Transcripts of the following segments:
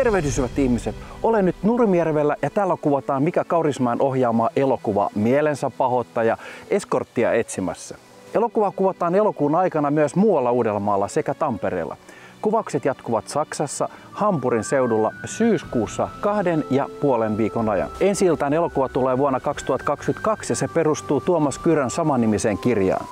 Tervehdys hyvät ihmiset. Olen nyt Nurmijärvellä ja täällä kuvataan Mika Kaurismaan ohjaama elokuva Mielensä pahoittaja Eskorttia etsimässä. Elokuva kuvataan elokuun aikana myös muualla Uudellamaalla sekä Tampereella. Kuvaukset jatkuvat Saksassa, Hampurin seudulla syyskuussa kahden ja puolen viikon ajan. Ensi elokuva tulee vuonna 2022 ja se perustuu Tuomas Kyrön samannimiseen kirjaan.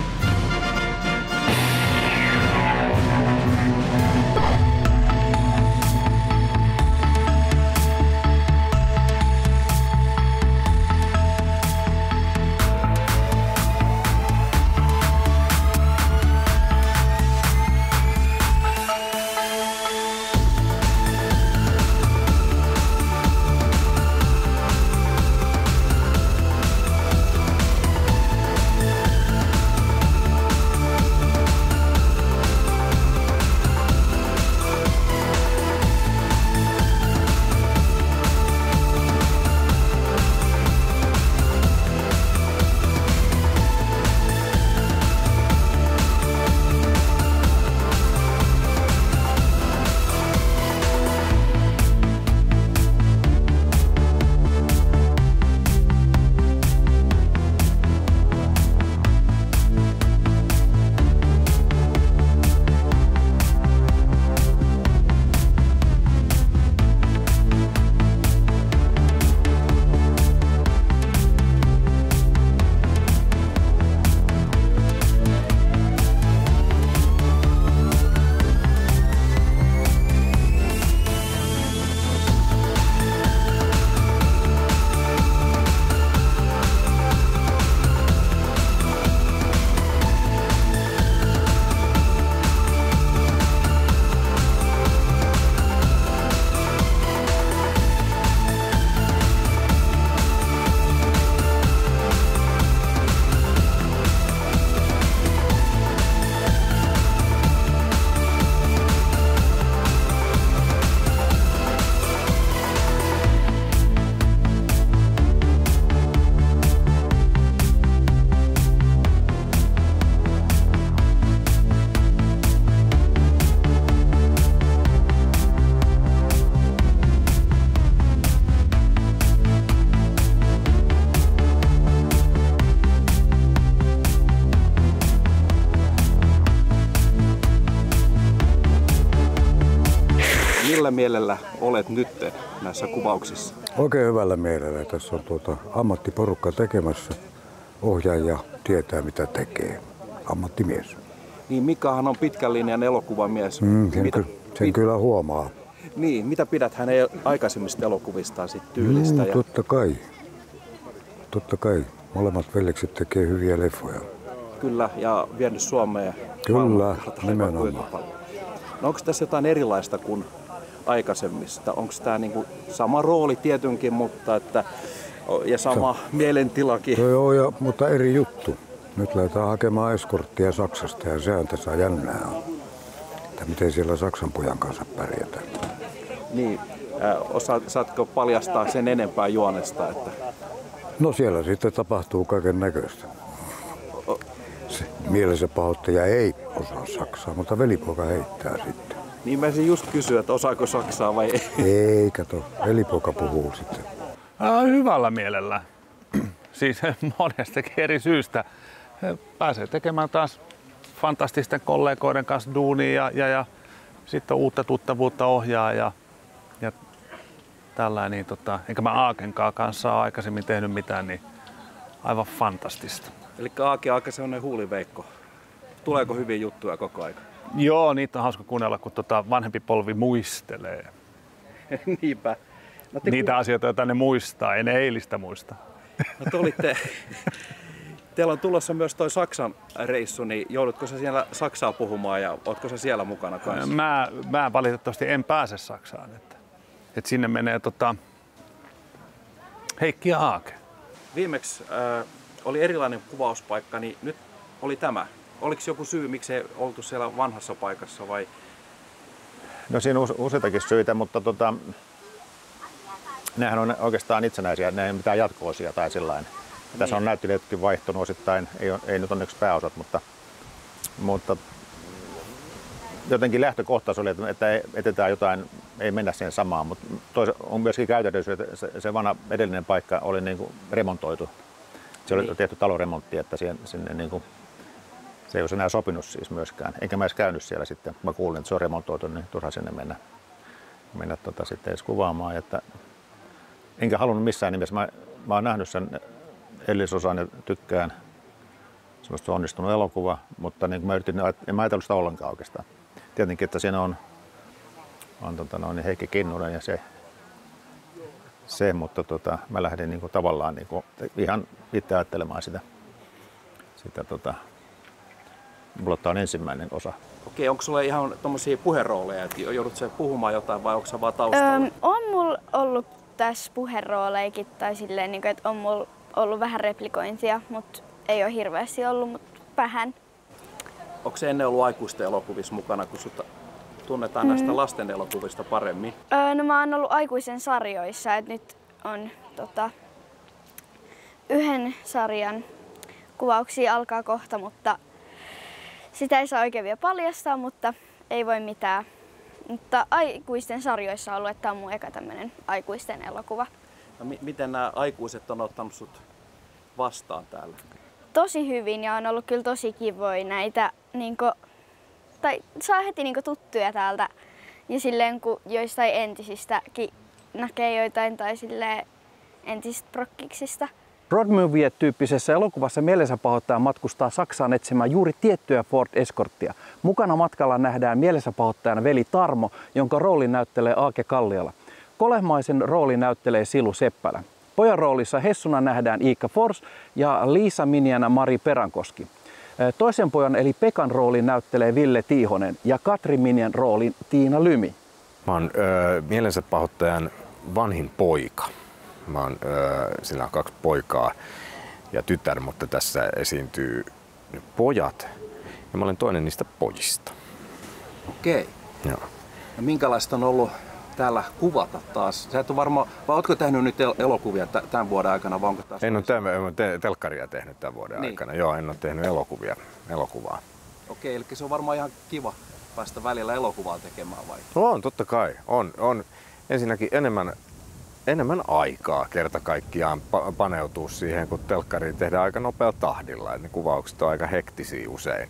Millä mielellä olet nyt näissä kuvauksissa? Oikein hyvällä mielellä. Tässä on tuota ammattiporukka tekemässä. Ohjaaja tietää mitä tekee. Ammattimies. Niin Mikahan on pitkän linjan elokuvamies. Mm, sen, mitä, ky- sen kyllä huomaa. Niin, mitä pidät hänen aikaisemmista elokuvistaan sit tyylistä? Mm, totta kai. Totta kai. Molemmat veljekset tekee hyviä leffoja. Kyllä, ja vienyt Suomeen. Kyllä, nimenomaan. No onko tässä jotain erilaista kuin aikaisemmista? Onko tämä niinku sama rooli tietynkin, mutta että ja sama mielentilakin? Joo, joo, ja, mutta eri juttu. Nyt lähdetään hakemaan eskorttia Saksasta ja sehän tässä jännää on. Että miten siellä Saksan pojan kanssa pärjätään. Niin, äh, osa, saatko paljastaa sen enempää juonesta? Että... No siellä sitten tapahtuu kaiken näköistä. Mielensä pahoittaja ei osaa saksaa, mutta velipoika heittää sitten. Niin mä just kysyä, että osaako saksaa vai ei. Ei, kato, velipoika puhuu sitten. Ää, hyvällä mielellä. siis monestakin eri syystä. Pääsee tekemään taas fantastisten kollegoiden kanssa duunia ja, ja, ja sitten uutta tuttavuutta ohjaa ja, ja tällä niin tota, enkä mä Aakenkaan kanssa ole aikaisemmin tehnyt mitään, niin aivan fantastista. Eli Aaki on aika sellainen huuliveikko. Tuleeko hyviä juttuja koko aika? Joo, niitä on hauska kuunnella, kun tota vanhempi polvi muistelee. Niinpä. No te, Niitä asioita, joita ne muistaa, ei ne eilistä muista. no te olitte, teillä on tulossa myös toi Saksan reissu, niin joudutko sä siellä Saksaa puhumaan ja ootko sä siellä mukana kanssa? Mä, mä valitettavasti en pääse Saksaan. Että, että sinne menee tota, Heikki ja Aake. Viimeksi äh, oli erilainen kuvauspaikka, niin nyt oli tämä. Oliko joku syy, miksi ei oltu siellä vanhassa paikassa vai? No siinä on use- useitakin syitä, mutta tota, nehän on oikeastaan itsenäisiä, ne ei ole mitään jatko-osia tai sillain. Niin. Tässä on näyttelijätkin vaihtunut osittain, ei, ei nyt onneksi pääosat, mutta, mutta jotenkin lähtökohtaus oli, että- etetään jotain ei mennä sen samaan, mutta on myöskin käytännössä, että se, se vanha edellinen paikka oli niin kuin remontoitu. Se oli niin. tehty taloremontti, että siihen, sinne niin kuin, se ei olisi enää sopinut siis myöskään. Enkä mä edes käynyt siellä sitten. Mä kuulin, että se on remontoitu, niin turha sinne mennä, mennä tota sitten edes kuvaamaan. Että, enkä halunnut missään nimessä. Mä, mä oon nähnyt sen edellisosan ja tykkään. Semmoista onnistunut elokuva, mutta niin mä yritin, en mä ajatellut sitä ollenkaan oikeastaan. Tietenkin, että siinä on, on tota noin, Heikki Kinnunen ja se, se mutta tota, mä lähdin niin kuin, tavallaan niin kuin, ihan itse ajattelemaan sitä, sitä tota, mulla tämä on ensimmäinen osa. Okei, onko sulla ihan tuommoisia puherooleja, että joudut se puhumaan jotain vai onko se vaan taustalla? Öm, on mulla ollut tässä puherooleikin tai silleen, niin kuin, että on mulla ollut vähän replikointia, mutta ei ole hirveästi ollut, mutta vähän. Onko se ennen ollut aikuisten elokuvissa mukana, kun sut tunnetaan mm. näistä lasten elokuvista paremmin? Öö, no mä oon ollut aikuisen sarjoissa, että nyt on tota, yhden sarjan kuvauksia alkaa kohta, mutta sitä ei saa oikein vielä paljastaa, mutta ei voi mitään. Mutta aikuisten sarjoissa on ollut, että tämä on mun eka tämmöinen aikuisten elokuva. No, m- miten nämä aikuiset on ottanut sut vastaan täällä? Tosi hyvin ja on ollut kyllä tosi kivoja näitä, niin kuin, tai saa heti niin tuttuja täältä. Ja silleen kun joistain entisistäkin näkee joitain tai silleen entisistä prokkiksista. Road Movie-tyyppisessä elokuvassa mielensä pahoittaja matkustaa Saksaan etsimään juuri tiettyä Ford Escorttia. Mukana matkalla nähdään mielensä pahoittajan veli Tarmo, jonka rooli näyttelee Aake Kalliala. Kolehmaisen rooli näyttelee Silu Seppälä. Pojan roolissa Hessuna nähdään Iikka Fors ja Liisa Minjana Mari Perankoski. Toisen pojan eli Pekan roolin näyttelee Ville Tiihonen ja Katri Minjan roolin Tiina Lymi. Mä oon öö, mielensä pahoittajan vanhin poika. Mä oon, öö, sillä on kaksi poikaa ja tytär, mutta tässä esiintyy pojat ja mä olen toinen niistä pojista. Okei. Joo. Ja minkälaista on ollut täällä kuvata taas? Sä et ole varmaan, vai ootko tehnyt nyt elokuvia tämän vuoden aikana vai onko taas? En ole tämän, te, telkkaria tehnyt tämän vuoden niin. aikana. Joo, en ole tehnyt elokuvia, elokuvaa. Okei, eli se on varmaan ihan kiva päästä välillä elokuvaa tekemään vai? On, totta kai. On, on ensinnäkin enemmän enemmän aikaa kerta kaikkiaan paneutua siihen, kun telkkariin tehdään aika nopealla tahdilla. Et ne kuvaukset on aika hektisiä usein.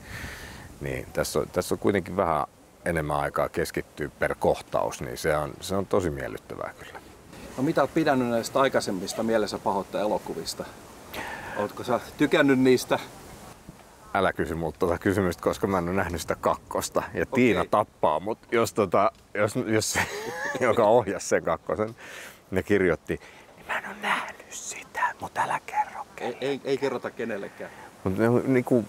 Niin tässä on, tässä on kuitenkin vähän enemmän aikaa keskittyä per kohtaus, niin se on, se on tosi miellyttävää kyllä. No mitä olet pidännyt näistä aikaisemmista mielessä pahoittaa elokuvista? Oletko sä tykännyt niistä? Älä kysy multa tuota kysymystä, koska mä en ole nähnyt sitä kakkosta. Ja okay. Tiina tappaa mut, jos, tota, jos, jos joka ohjasi sen kakkosen, ne kirjoitti, niin mä en ole nähnyt sitä, mutta älä kerro ei, ei, ei kerrota kenellekään. Mutta niin kuin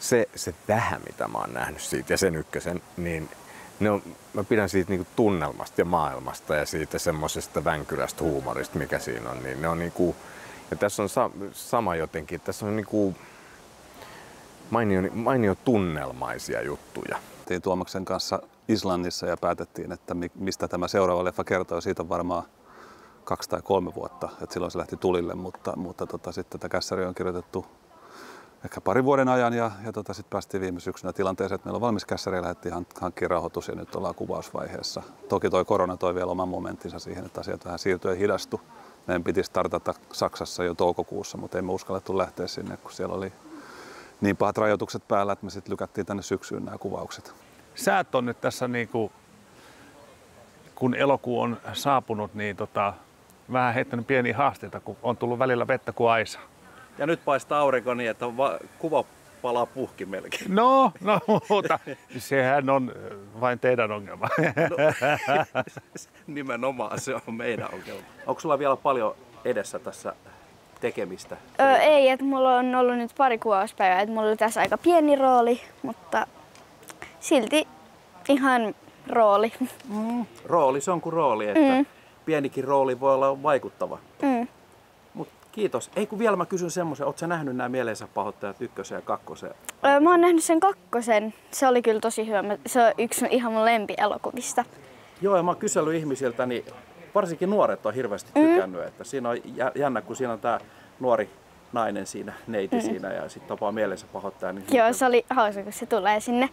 se, se vähän, mitä mä oon nähnyt siitä ja sen ykkösen, niin ne on, mä pidän siitä niin kuin tunnelmasta ja maailmasta ja siitä semmoisesta vänkyrästä huumorista, mikä siinä on. Niin ne on niin kuin, ja tässä on sa, sama jotenkin, tässä on niin kuin mainio, mainio tunnelmaisia juttuja. Tuomaksen kanssa Islannissa ja päätettiin, että mistä tämä seuraava leffa kertoo. Siitä on varmaan kaksi tai kolme vuotta, että silloin se lähti tulille, mutta, mutta tota, sitten tätä kässäriä on kirjoitettu ehkä parin vuoden ajan ja, ja tota, sitten päästiin viime syksynä tilanteeseen, että meillä on valmis kässäri ja lähdettiin hankkimaan rahoitus ja nyt ollaan kuvausvaiheessa. Toki toi korona toi vielä oman momenttinsa siihen, että asiat vähän siirtyi ja hidastu. Meidän piti startata Saksassa jo toukokuussa, mutta emme uskallettu lähteä sinne, kun siellä oli niin pahat rajoitukset päällä, että me sitten lykättiin tänne syksyyn nämä kuvaukset. Säät on nyt tässä niin kuin, kun elokuu on saapunut, niin tota, vähän heittänyt pieniä haasteita, kun on tullut välillä vettä kuin aisa. Ja nyt paistaa aurinko niin, että va- kuva palaa puhki melkein. No, no mutta sehän on vain teidän ongelma. No, nimenomaan se on meidän ongelma. Onko sulla vielä paljon edessä tässä tekemistä? Öö, ei, että mulla on ollut nyt pari kuvauspäivää, että mulla oli tässä aika pieni rooli, mutta silti ihan rooli. Mm, rooli, se on kuin rooli, että mm. Pienikin rooli voi olla vaikuttava. Mm. Kiitos. Ei kun vielä mä kysyn semmoisen, ootko sä nähnyt nämä mielensä pahoittajat ykkösen ja kakkosen? Öö, mä oon nähnyt sen kakkosen. Se oli kyllä tosi hyvä. Se on yksi ihan mun lempielokuvista. Joo, ja mä oon kysellyt ihmisiltä, niin varsinkin nuoret on hirveästi mm. tykännyt. Mm. Että siinä on jännä, kun siinä on tää nuori nainen siinä, neiti mm. siinä ja sitten tapaa mielensä pahoittaja. Niin Joo, se oli hauska, kun se tulee sinne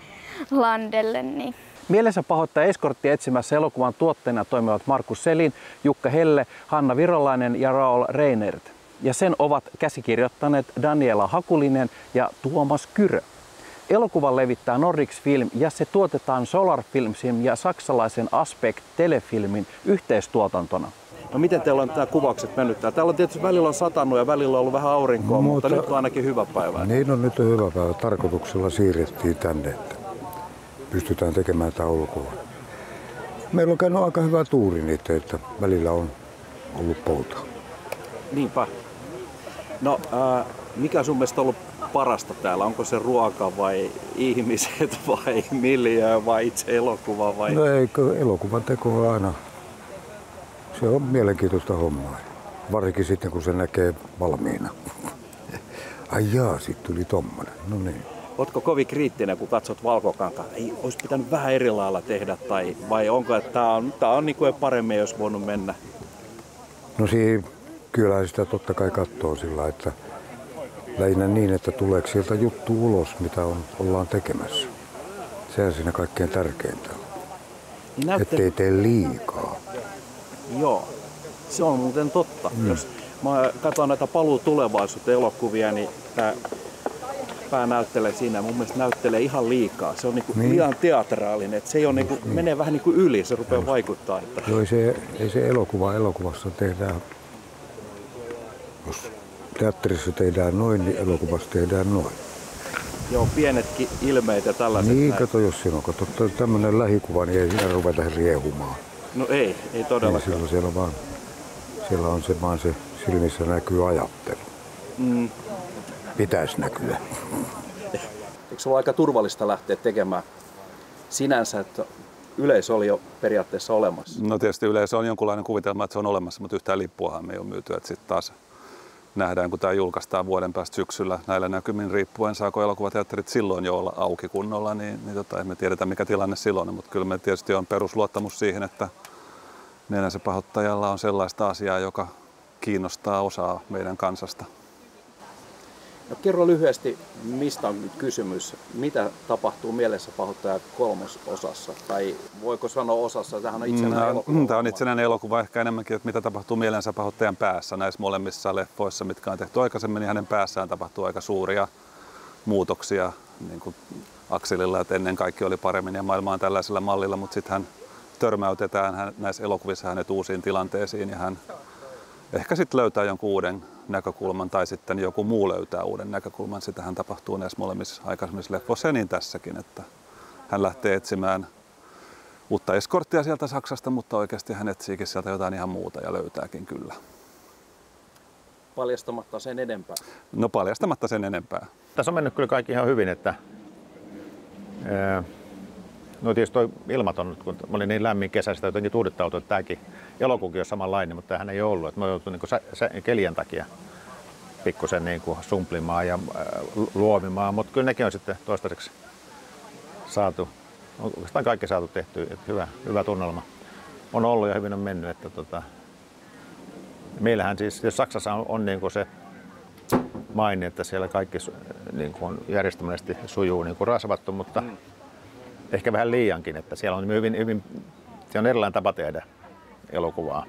landelle. Niin. Mielensä pahoittaja eskortti etsimässä elokuvan tuotteena toimivat Markus Selin, Jukka Helle, Hanna Virolainen ja Raul Reinert. Ja sen ovat käsikirjoittaneet Daniela Hakulinen ja Tuomas Kyrö. Elokuvan levittää Nordics Film ja se tuotetaan Solar Filmsin ja saksalaisen Aspect Telefilmin yhteistuotantona. No miten teillä on tämä kuvaukset mennyt? Täällä on tietysti välillä on satanut ja välillä on ollut vähän aurinkoa, mutta, mutta nyt on ainakin hyvä päivä. Niin on nyt on hyvä päivä. Tarkoituksella siirrettiin tänne, että pystytään tekemään tämä ulkoa. Meillä on käynyt aika hyvä tuuri niitä, että välillä on ollut pouta. Niinpä. No, äh, mikä sun mielestä on ollut parasta täällä? Onko se ruoka vai ihmiset vai miljöö vai itse elokuva vai? No eikö elokuvan teko on aina, se on mielenkiintoista hommaa. Varsinkin sitten kun se näkee valmiina. Ai jaa, sitten tuli tommonen. No niin. Ootko kovin kriittinen, kun katsot valkokankaa? Ei, olisi pitänyt vähän eri lailla tehdä, tai, vai onko, että tämä on, tää on niin kuin paremmin, jos voinut mennä? No siinä kyllä sitä totta kai katsoo sillä, että lähinnä niin, että tuleeko sieltä juttu ulos, mitä on, ollaan tekemässä. Se on siinä kaikkein tärkeintä. Niin näytte... Ettei tee liikaa. Joo, se on muuten totta. Mm. Jos mä katson näitä paluu tulevaisuutta elokuvia, niin tämä päänäyttelee siinä mun mielestä näyttelee ihan liikaa. Se on niinku niin. liian teatraalinen, että se ei ole niinku, niin. menee vähän niinku yli, se rupeaa vaikuttaa. Että... Joo, ei se, ei se elokuva elokuvassa tehdään, jos teatterissa tehdään noin, niin elokuvassa tehdään noin. Joo, pienetkin ilmeet ja tällaiset. Niin, näin. kato, jos siinä on kato, tämmöinen lähikuva, niin ei siinä ruveta riehumaan. No ei, ei todellakaan. Niin, siellä, siellä, vaan, siellä on se vaan se silmissä näkyy ajattelu. Mm. Pitäisi näkyä. Eikö se ole aika turvallista lähteä tekemään sinänsä, että yleisö oli jo periaatteessa olemassa? No tietysti yleisö on jonkunlainen kuvitelma, että se on olemassa, mutta yhtään lippuahan me ei ole myyty. Että sitten taas nähdään, kun tämä julkaistaan vuoden päästä syksyllä näillä näkymin riippuen, saako elokuvateatterit silloin jo olla auki kunnolla, niin, niin tota, emme tiedetä mikä tilanne silloin on, mutta kyllä me tietysti on perusluottamus siihen, että nenänsä pahoittajalla on sellaista asiaa, joka kiinnostaa osaa meidän kansasta. No, kerro lyhyesti, mistä on nyt kysymys. Mitä tapahtuu mielessä pahoittaja kolmososassa? Tai voiko sanoa osassa? Tämähän on itsenäinen no, elokuva. Tämä on itsenäinen elokuva ehkä enemmänkin, että mitä tapahtuu mielensä pahoittajan päässä näissä molemmissa leffoissa, mitkä on tehty aikaisemmin, niin hänen päässään tapahtuu aika suuria muutoksia niin kuin akselilla, että ennen kaikki oli paremmin ja maailma on tällaisella mallilla, mutta sitten hän törmäytetään hän, näissä elokuvissa hänet uusiin tilanteisiin ja hän ehkä sitten löytää jonkun uuden näkökulman tai sitten joku muu löytää uuden näkökulman. Sitähän tapahtuu näissä molemmissa aikaisemmissa leffoissa niin tässäkin, että hän lähtee etsimään uutta eskorttia sieltä Saksasta, mutta oikeasti hän etsiikin sieltä jotain ihan muuta ja löytääkin kyllä. Paljastamatta sen enempää? No paljastamatta sen enempää. Tässä on mennyt kyllä kaikki ihan hyvin, että No tietysti toi ilmat on, kun oli niin lämmin kesä, sitä jotenkin tuudittautua, että tämäkin elokuukin on samanlainen, mutta tähän ei ollut. Että mä joutuin niin kelien takia pikkusen niin kuin sumplimaan ja äh, luomimaan, mutta kyllä nekin on sitten toistaiseksi saatu, oikeastaan kaikki saatu tehty, että hyvä, hyvä tunnelma on ollut ja hyvin on mennyt. Että tota, meillähän siis, jos Saksassa on, on niin kuin se maini, että siellä kaikki niin kuin on järjestelmällisesti sujuu niin kuin rasvattu, mutta mm ehkä vähän liiankin, että siellä on hyvin, hyvin se on erilainen tapa tehdä elokuvaa.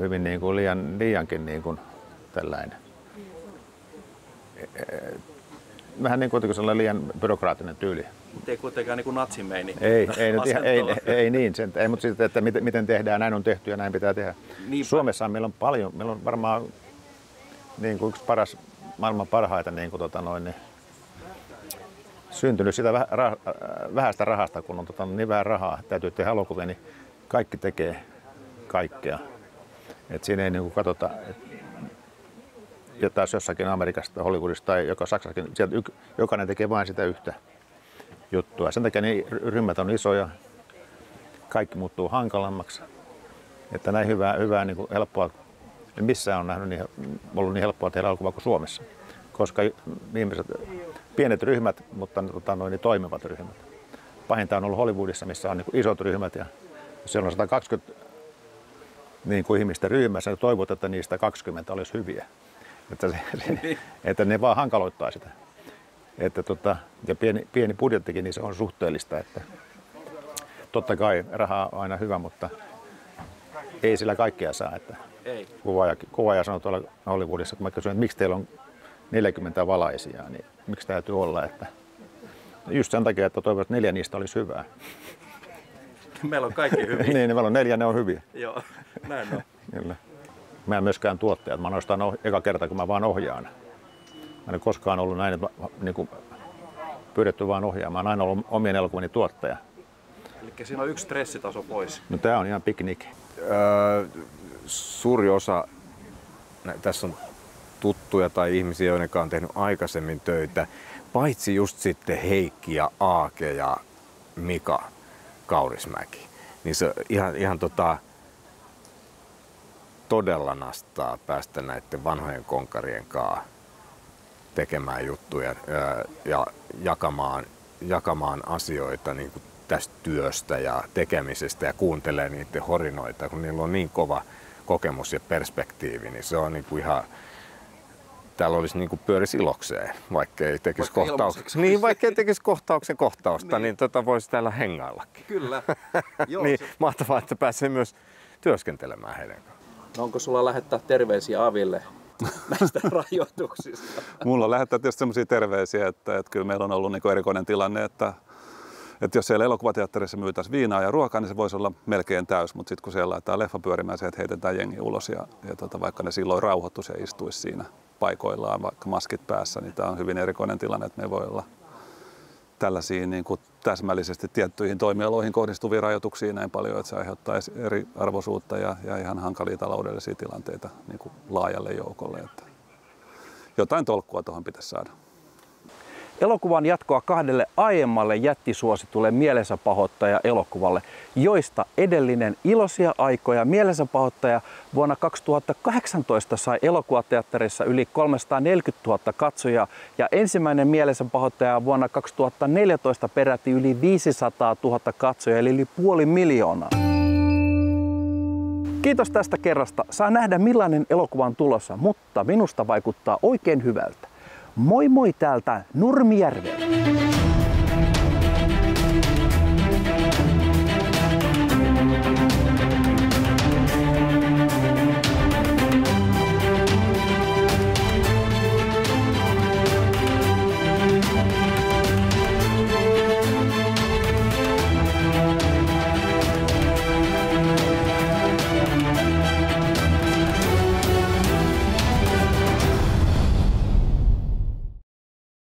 Hyvin niin kuin liian, liiankin niin kuin tällainen. Vähän niin kuin sellainen liian byrokraattinen tyyli. Mutta ei kuitenkaan niin kuin natsimeini. Ei, ei, nyt ihan, ei, ei, niin, sen, ei, mutta sitten, että miten, miten tehdään, näin on tehty ja näin pitää tehdä. Niinpä. Suomessa meillä on paljon, meillä on varmaan niin kuin yksi paras, maailman parhaita niin kuin, tota noin, niin syntynyt sitä väh, rah, vähäistä rahasta, kun on tota, niin vähän rahaa, täytyy tehdä elokuvia, niin kaikki tekee kaikkea. Et siinä ei niinku katsota, et, ja taas jossakin Amerikasta, tai joka Saksassakin, sieltä jokainen tekee vain sitä yhtä juttua. Sen takia niin ryhmät on isoja, kaikki muuttuu hankalammaksi. Että näin hyvää, hyvää niin kuin helppoa, missään on nähnyt niin, ollut niin helppoa tehdä elokuvaa kuin Suomessa. Koska viimeiset pienet ryhmät, mutta ne tota, noin, niin toimivat ryhmät. Pahinta on ollut Hollywoodissa, missä on niin isot ryhmät ja siellä on 120 niin kuin ihmistä ryhmässä ja toivot, että niistä 20 olisi hyviä. Että, se, se, että ne vaan hankaloittaa sitä. Että tota, ja pieni, pieni budjettikin, niin se on suhteellista. Että totta kai rahaa on aina hyvä, mutta ei sillä kaikkea saa. Että Ei. kuvaaja, kuvaaja sanoi tuolla Hollywoodissa, kun mä kysyin, että miksi teillä on 40 valaisia, niin miksi täytyy olla, että just sen takia, että toivon, että neljä niistä olisi hyvää. Meillä on kaikki hyvin. niin, niin meillä on neljä, ne on hyviä. Joo, näin on. Kyllä. Mä en myöskään tuottaja, mä ainoastaan oh, eka kerta, kun mä vaan ohjaan. Mä en ole koskaan ollut näin, että mä- niin kuin, pyydetty vaan ohjaamaan. Mä oon aina ollut omien elokuvani tuottaja. Eli siinä on yksi stressitaso pois. No tää on ihan piknik. Öö, suuri osa, tässä on tuttuja tai ihmisiä, joiden on tehnyt aikaisemmin töitä, paitsi just sitten Heikki ja Aake ja Mika Kaurismäki. Niin se ihan, ihan tota, todella nastaa päästä näiden vanhojen konkarien kanssa tekemään juttuja ää, ja jakamaan, jakamaan asioita niin kuin tästä työstä ja tekemisestä ja kuuntelee niiden horinoita, kun niillä on niin kova kokemus ja perspektiivi, niin se on niin kuin ihan, täällä olisi niin kuin pyörisi ilokseen, vaikka ei tekisi Vaikka kohtauksen, niin, vaikka ei tekisi kohtauksen kohtausta, Niin. niin, tota voisi täällä hengaillakin. Kyllä. Joo, niin, se- mahtavaa, että pääsee myös työskentelemään heidän kanssaan. No onko sulla lähettää terveisiä Aville näistä rajoituksista? Mulla on lähettää tietysti sellaisia terveisiä, että, että kyllä meillä on ollut niin erikoinen tilanne, että, että jos siellä elokuvateatterissa myytäisiin viinaa ja ruokaa, niin se voisi olla melkein täys, mutta sitten kun siellä laitetaan leffa pyörimään, se, että heitetään jengi ulos ja, ja tota, vaikka ne silloin rauhoittuisi ja istuisi siinä paikoillaan, vaikka maskit päässä, niin tämä on hyvin erikoinen tilanne, että me voi olla tällaisia niin kuin täsmällisesti tiettyihin toimialoihin kohdistuvia rajoituksia näin paljon, että se aiheuttaa eriarvoisuutta ja, ja ihan hankalia taloudellisia tilanteita niin kuin laajalle joukolle. Että jotain tolkkua tuohon pitäisi saada. Elokuvan jatkoa kahdelle aiemmalle jättisuositulle mielensä pahoittaja elokuvalle, joista edellinen Iloisia aikoja mielensä pahoittaja vuonna 2018 sai elokuvateatterissa yli 340 000 katsojaa ja ensimmäinen mielensä pahoittaja vuonna 2014 peräti yli 500 000 katsojaa eli yli puoli miljoonaa. Kiitos tästä kerrasta. Saa nähdä millainen elokuva on tulossa, mutta minusta vaikuttaa oikein hyvältä. Moi moi täältä Nurmijärveltä.